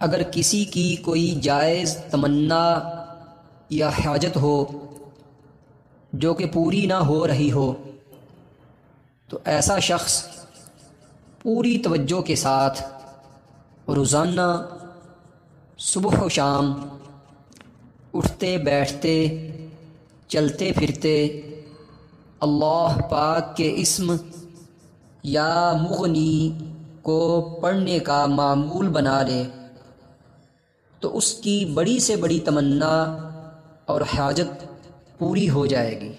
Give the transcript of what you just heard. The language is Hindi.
अगर किसी की कोई जायज़ तमन्ना या हाजत हो, जो कि पूरी ना हो रही हो तो ऐसा शख्स पूरी तवज्जो के साथ रोज़ाना सुबह शाम उठते, बैठते, चलते फिरते अल्लाह पाक के इसम या मुगनी को पढ़ने का मामूल बना ले तो उसकी बड़ी से बड़ी तमन्ना और हाजत पूरी हो जाएगी।